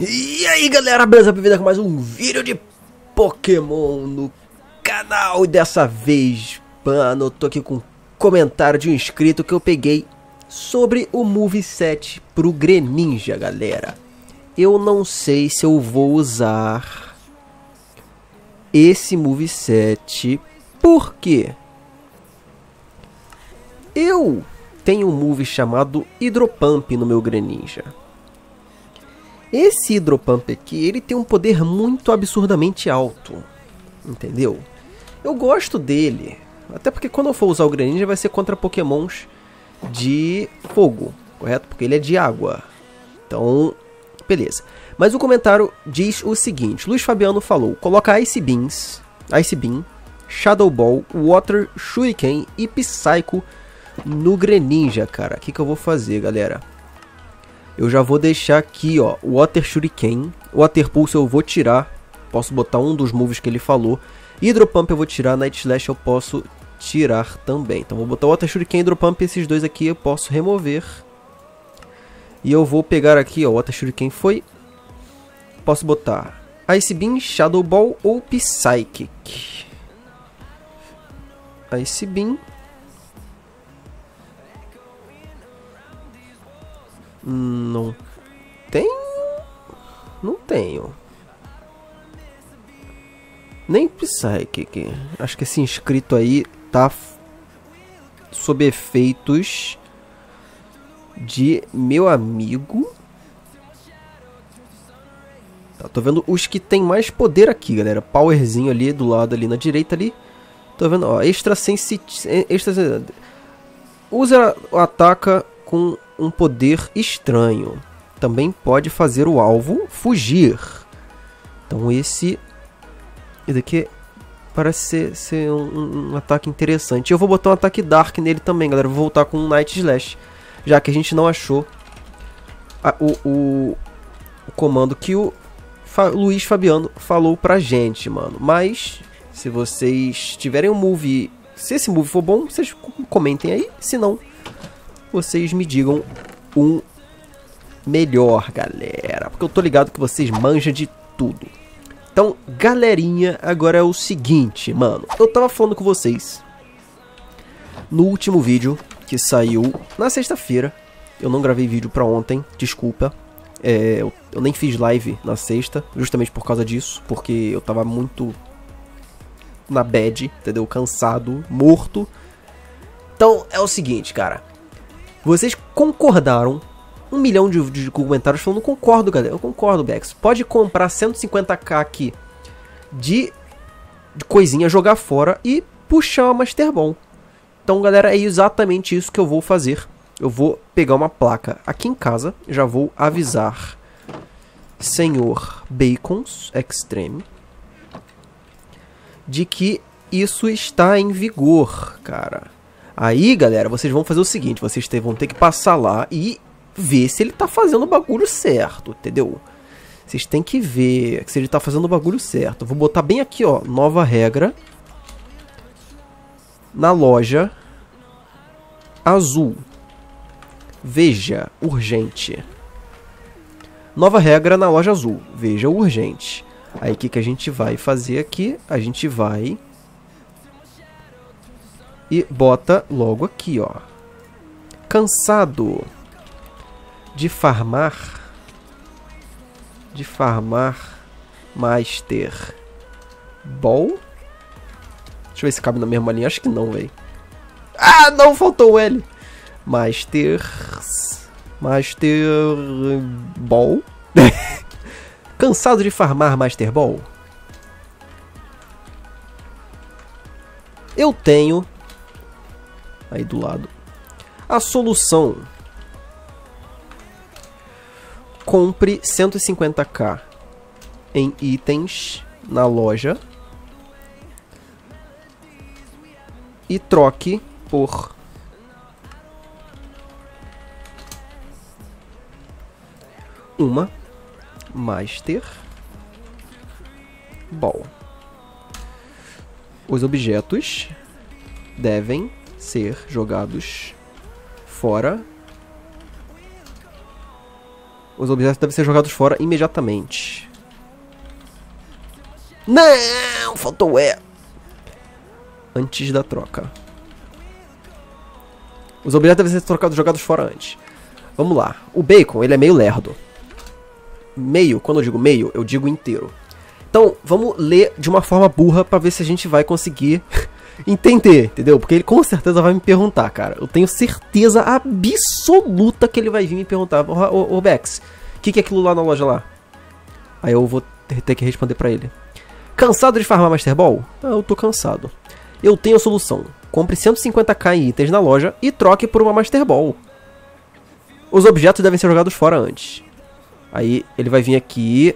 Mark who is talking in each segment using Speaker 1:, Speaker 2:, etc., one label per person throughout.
Speaker 1: E aí galera, beleza? Bem-vindo com mais um vídeo de Pokémon no canal E dessa vez, mano, eu tô aqui com um comentário de um inscrito que eu peguei Sobre o moveset pro Greninja, galera Eu não sei se eu vou usar esse moveset Por quê? Eu tenho um move chamado Hidropump no meu Greninja esse Hidropump aqui, ele tem um poder muito absurdamente alto. Entendeu? Eu gosto dele. Até porque quando eu for usar o Greninja vai ser contra pokémons de fogo, correto? Porque ele é de água. Então, beleza. Mas o comentário diz o seguinte. Luiz Fabiano falou, coloca Ice Beams, Ice Beam, Shadow Ball, Water, Shuriken e Psycho no Greninja, cara. O que, que eu vou fazer, galera? Eu já vou deixar aqui, ó, o Water Shuriken. O Water Pulse eu vou tirar. Posso botar um dos moves que ele falou. Hydropump eu vou tirar. Night Slash eu posso tirar também. Então vou botar o Water Shuriken e Hydropump. Esses dois aqui eu posso remover. E eu vou pegar aqui, ó, o Water Shuriken foi. Posso botar Ice Beam, Shadow Ball ou Psychic. Ice Beam. Não tenho. Não tenho. Nem Psychic. Acho que esse inscrito aí tá sob efeitos de meu amigo. Tá, tô vendo os que tem mais poder aqui, galera. Powerzinho ali do lado ali na direita ali. Tô vendo, ó, extra sensitive, extra usa ataca com um poder estranho. Também pode fazer o alvo fugir. Então esse... Daqui parece ser, ser um, um, ataque interessante. Eu vou botar um ataque Dark nele também, galera. Vou voltar com um Night Slash. Já que a gente não achou a, o, o, o, comando que o Fa Luiz Fabiano falou pra gente, mano. Mas, se vocês tiverem um move... Se esse move for bom, vocês comentem aí. Se não, vocês me digam um melhor, galera. Porque eu tô ligado que vocês manjam de tudo. Então, galerinha, agora é o seguinte, mano. Eu tava falando com vocês no último vídeo que saiu na sexta-feira. Eu não gravei vídeo pra ontem, desculpa. É, eu, eu, nem fiz live na sexta, justamente por causa disso. Porque eu tava muito na bad, entendeu? Cansado, morto. Então, é o seguinte, cara. Vocês concordaram. Um milhão de, de comentários falando, concordo, galera. Eu concordo, Bex. Pode comprar 150k aqui de, de coisinha, jogar fora e puxar uma Master Ball. Então, galera, é exatamente isso que eu vou fazer. Eu vou pegar uma placa aqui em casa, já vou avisar senhor Bacons Extreme de que isso está em vigor, cara. Aí, galera, vocês vão fazer o seguinte, vocês vão ter que passar lá e ver se ele tá fazendo o bagulho certo, entendeu? Vocês têm que ver se ele tá fazendo o bagulho certo. vou botar bem aqui, ó, nova regra. Na loja azul. Veja, urgente. Nova regra na loja azul. Veja, urgente. Aí o que, que a gente vai fazer aqui? A gente vai e bota logo aqui, ó. Cansado de farmar de farmar Master Ball? Deixa eu ver se cabe na mesma linha. Acho que não, velho. Ah, não, faltou o L. Master... Master... Ball? Cansado de farmar Master Ball? Eu tenho aí do lado. A solução. Compre 150k em itens na loja e troque por uma Master Ball. Os objetos devem ser jogados fora Os objetos devem ser jogados fora imediatamente. Não! Faltou E. Antes da troca. Os objetos devem ser trocados, jogados fora antes. Vamos lá. O bacon, ele é meio lerdo. Meio, quando eu digo meio, eu digo inteiro. Então, vamos ler de uma forma burra pra ver se a gente vai conseguir entender, entendeu? Porque ele com certeza vai me perguntar, cara. Eu tenho certeza absoluta que ele vai vir me perguntar, ô, ô, Bex, o que, que é aquilo lá na loja lá? Aí eu vou ter que responder pra ele. Cansado de farmar Master Ball? Ah, eu tô cansado. Eu tenho a solução. Compre 150k em itens na loja e troque por uma Master Ball. Os objetos devem ser jogados fora antes. Aí ele vai vir aqui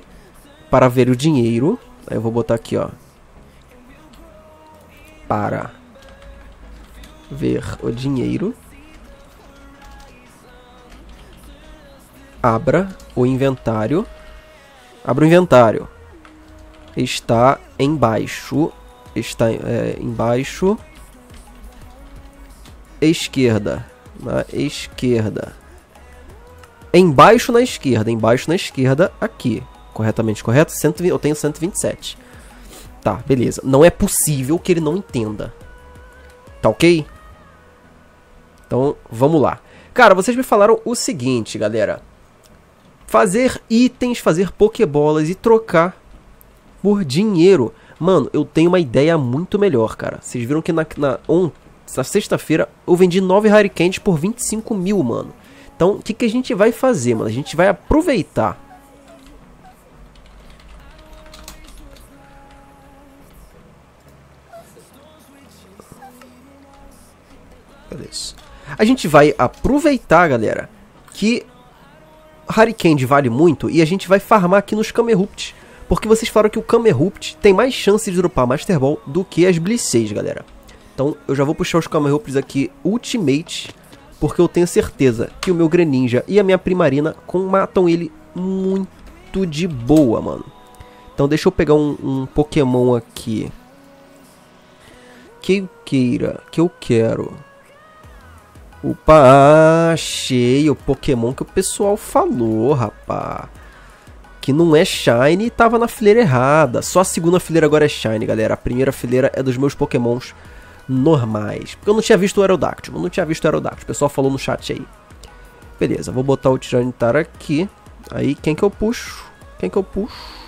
Speaker 1: para ver o dinheiro. Aí eu vou botar aqui, ó. Para ver o dinheiro. Abra o inventário. Abra o inventário. Está embaixo. Está é, embaixo. Esquerda. Na esquerda. Embaixo na esquerda, embaixo na esquerda, aqui. Corretamente correto? 120, eu tenho 127. Tá, beleza. Não é possível que ele não entenda. Tá ok? Então, vamos lá. Cara, vocês me falaram o seguinte, galera. Fazer itens, fazer pokebolas e trocar por dinheiro. Mano, eu tenho uma ideia muito melhor, cara. Vocês viram que na, na, on, na sexta-feira eu vendi 9 Candies por 25 mil, mano. Então, o que, que a gente vai fazer, mano? A gente vai aproveitar. Beleza. A gente vai aproveitar, galera, que Candy vale muito e a gente vai farmar aqui nos Kamerupt. Porque vocês falaram que o Kamerupt tem mais chance de dropar Master Ball do que as Blissés, galera. Então eu já vou puxar os Kamerupts aqui Ultimate porque eu tenho certeza que o meu Greninja e a minha Primarina matam ele muito de boa, mano. Então deixa eu pegar um, um Pokémon aqui. Que eu queira, que eu quero. Opa, achei o Pokémon que o pessoal falou, rapá. Que não é Shine e tava na fileira errada. Só a segunda fileira agora é Shine, galera. A primeira fileira é dos meus Pokémons normais. Porque eu não tinha visto o Aerodactyl, eu não tinha visto o Aerodactyl, o pessoal falou no chat aí. Beleza, vou botar o Tiranitar aqui. Aí, quem que eu puxo? Quem que eu puxo?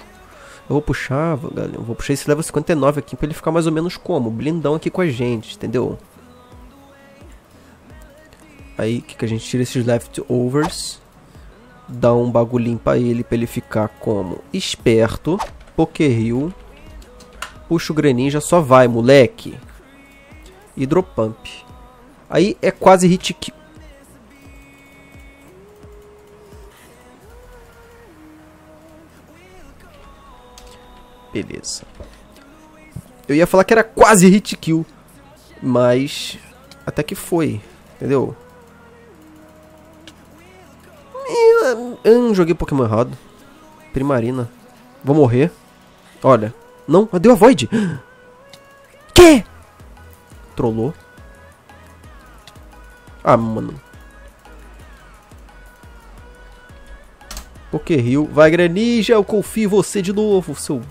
Speaker 1: Eu vou puxar, galera, eu vou puxar esse level 59 aqui pra ele ficar mais ou menos como? Blindão aqui com a gente, entendeu? Aí, o que, que a gente tira esses leftovers? Dá um bagulhinho pra ele, pra ele ficar como? Esperto, Pokerrill. Puxa o Greninja, só vai, moleque. Hidropump. Aí é quase hit kill. Beleza. Eu ia falar que era quase hit kill. Mas até que foi. Entendeu? Hum, joguei Pokémon errado. Primarina. Vou morrer. Olha. Não, deu a Void. Que? Trollou. Ah, mano. Pokerrill. Vai, Greninja. Eu confio em você de novo, seu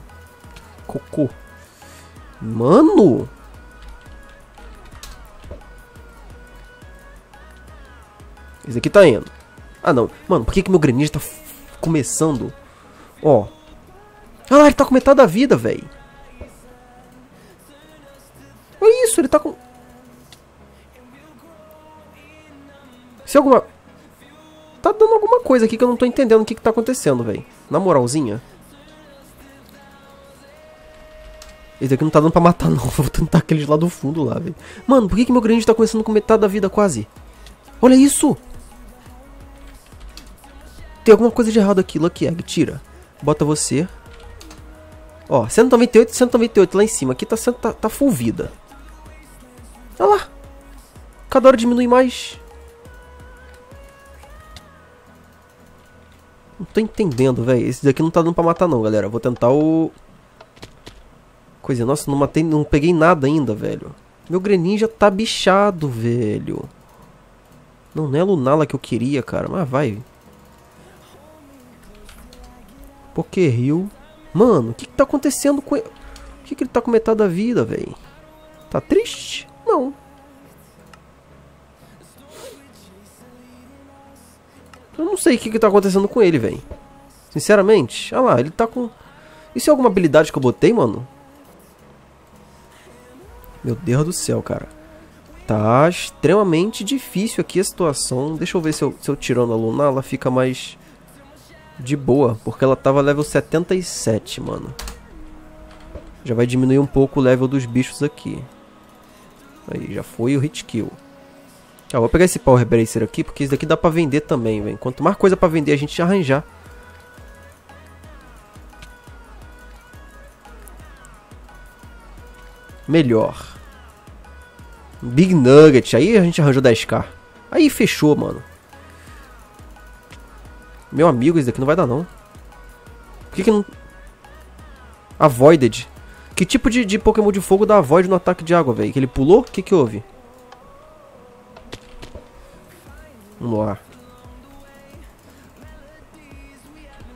Speaker 1: cocô. Mano. Esse aqui tá indo. Ah, não. Mano, por que, que meu Greninja tá começando? Ó. Ah, ele tá com metade da vida, velho. Olha isso, ele tá com... Se alguma... Tá dando alguma coisa aqui que eu não tô entendendo o que que tá acontecendo, velho. Na moralzinha. Esse aqui não tá dando pra matar, não. Vou tentar aqueles lá do fundo lá, velho. Mano, por que, que meu grande tá começando com metade da vida quase? Olha isso! Tem alguma coisa de errado aqui, Lucky Egg. Tira. Bota você. Ó, 198 198 lá em cima. Aqui tá, tá, tá full vida. Olha lá. Cada hora diminui mais. Não tô entendendo, velho. Esse daqui não tá dando pra matar não, galera. Vou tentar o... Coisa, nossa, não matei, não peguei nada ainda, velho. Meu Greninja tá bichado, velho. Não, não é a Lunala que eu queria, cara. Mas vai. Pokerrill. Mano, o que, que tá acontecendo com ele? O que, que ele tá com metade da vida, velho? Tá triste? Não. Eu não sei o que, que tá acontecendo com ele, velho. Sinceramente. Olha lá, ele tá com... Isso é alguma habilidade que eu botei, mano? Meu Deus do céu, cara. Tá extremamente difícil aqui a situação. Deixa eu ver se eu, se eu tirando a Luna, ela fica mais de boa. Porque ela tava level 77, mano. Já vai diminuir um pouco o level dos bichos aqui. Aí, já foi o hit kill. Ah, vou pegar esse Power Bracer aqui, porque isso daqui dá pra vender também, velho. Quanto mais coisa pra vender a gente arranjar. Melhor. Big Nugget. Aí a gente arranjou 10k. Aí fechou, mano. Meu amigo, isso daqui não vai dar, não. Por que que não... Avoided. Que tipo de, de Pokémon de fogo dá Avoid no ataque de água, velho? Que ele pulou? O que que houve? Vamos lá.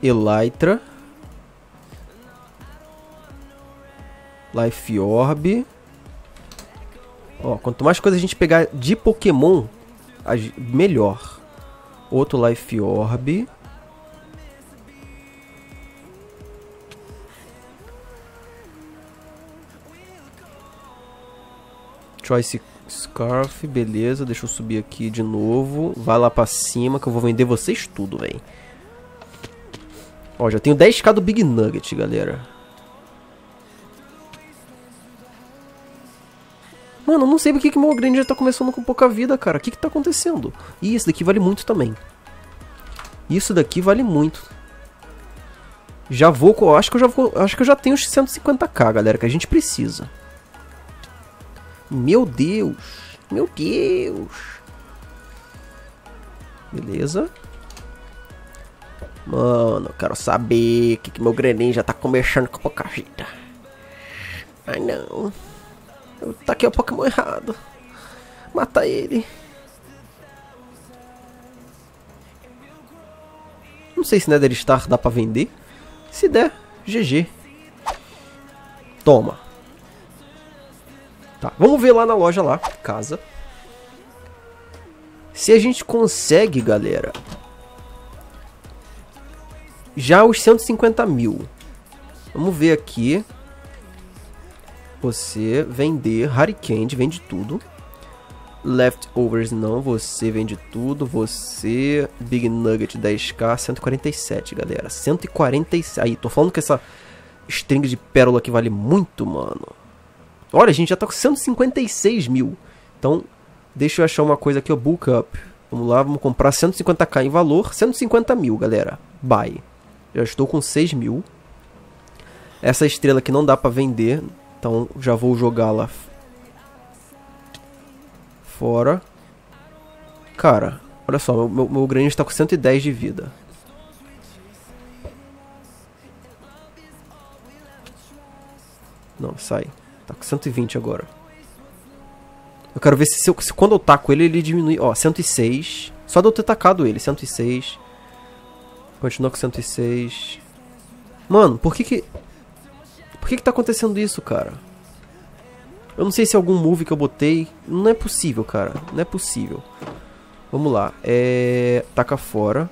Speaker 1: Elytra. Life Orb. Ó, quanto mais coisa a gente pegar de Pokémon, melhor. Outro Life Orb. Choice Scarf, beleza. Deixa eu subir aqui de novo. Vai lá pra cima que eu vou vender vocês tudo, velho. Ó, já tenho 10k do Big Nugget, galera. Mano, eu não sei porque que meu Greninja tá começando com pouca vida, cara. O que que tá acontecendo? Ih, esse daqui vale muito também. Isso daqui vale muito. Já vou, acho que eu já vou, acho que eu já tenho os 150k, galera, que a gente precisa. Meu Deus. Meu Deus. Beleza. Mano, eu quero saber que, que meu Greninja tá começando com pouca vida. Ai não. Eu taquei o Pokémon errado. Mata ele. Não sei se Nether Star dá pra vender. Se der, GG. Toma. Tá, vamos ver lá na loja lá, casa. Se a gente consegue, galera. Já os 150 mil. Vamos ver aqui. Você vender Hurricane, vende tudo. Leftovers não, você vende tudo. Você. Big Nugget 10k, 147, galera. 147. Aí, tô falando que essa string de pérola aqui vale muito, mano. Olha, a gente já tá com 156 mil. Então, deixa eu achar uma coisa aqui, o Book Up. Vamos lá, vamos comprar 150k em valor. 150 mil, galera. Buy. Já estou com 6 mil. Essa estrela aqui não dá pra vender. Então já vou jogá-la fora. Cara, olha só, meu, meu, meu Granny está com 110 de vida. Não, sai. Tá com 120 agora. Eu quero ver se, se, se quando eu taco ele, ele diminui. Ó, 106. Só de eu ter tacado ele, 106. Continua com 106. Mano, por que que... Por que que tá acontecendo isso, cara? Eu não sei se é algum move que eu botei. Não é possível, cara. Não é possível. Vamos lá. É... Taca fora.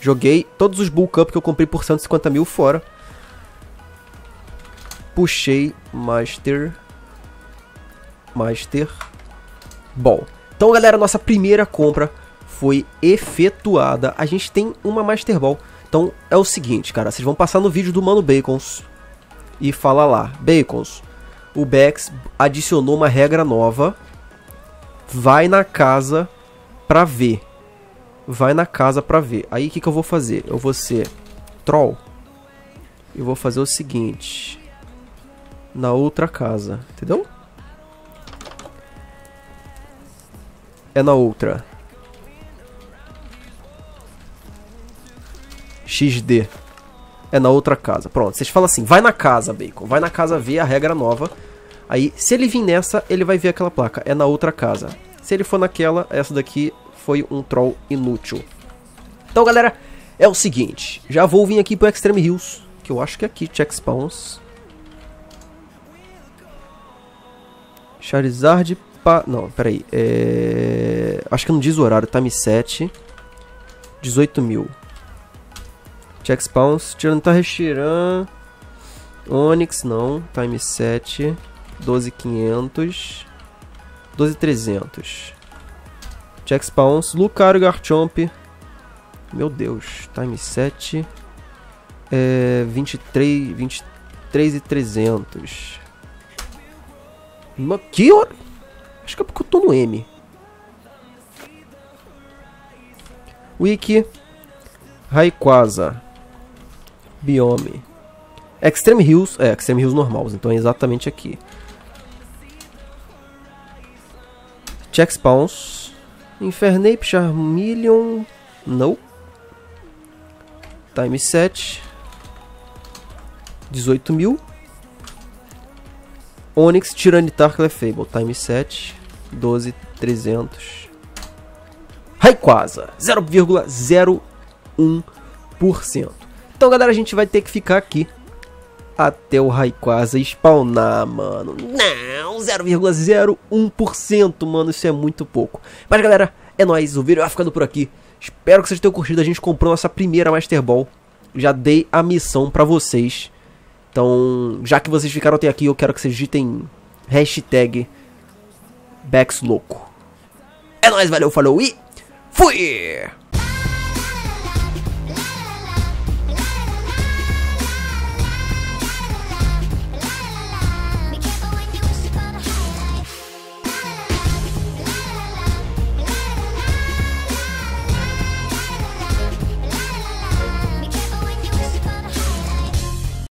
Speaker 1: Joguei todos os Bull Cup que eu comprei por 150 mil fora. Puxei Master. Master. Bom. Então, galera, nossa primeira compra foi efetuada. A gente tem uma Master Ball. Então, é o seguinte, cara. Vocês vão passar no vídeo do Mano Bacons e fala lá, Bacons, o Bex adicionou uma regra nova. Vai na casa pra ver. Vai na casa pra ver. Aí o que, que eu vou fazer? Eu vou ser troll. Eu vou fazer o seguinte. Na outra casa. Entendeu? É na outra. XD é na outra casa. Pronto, vocês falam assim, vai na casa, Bacon, vai na casa ver a regra nova. Aí, se ele vir nessa, ele vai ver aquela placa, é na outra casa. Se ele for naquela, essa daqui foi um troll inútil. Então, galera, é o seguinte. Já vou vir aqui pro Extreme Hills. Que eu acho que é aqui, check spawns. Charizard pa... Não, peraí. É... Acho que não diz o horário. Time 7. 18 mil. Check spawns. Tirando Reshiram. Onix, não. Time 7. 12,500. 12,300. Check spawns. Lucario Garchomp. Meu Deus. Time 7. É, 23, 23 e 300. Que hora? Acho que é porque eu tô no M. Wiki. Rayquaza. Biome. Extreme Hills. É, Extreme Hills normais. Então é exatamente aqui. Check spawns. Infernape, Charmeleon. Não. Time 7. 18 mil. Onix, Tiranitar, Clefable. Time 7. 12, 300. Rayquaza. 0,01%. Então, galera, a gente vai ter que ficar aqui até o Rayquaza spawnar, mano. Não, 0,01%, mano, isso é muito pouco. Mas, galera, é nóis, o vídeo vai ficando por aqui. Espero que vocês tenham curtido, a gente comprou nossa primeira Master Ball. Já dei a missão pra vocês. Então, já que vocês ficaram até aqui, eu quero que vocês digitem hashtag BexLoco. É nóis, valeu, falou e fui!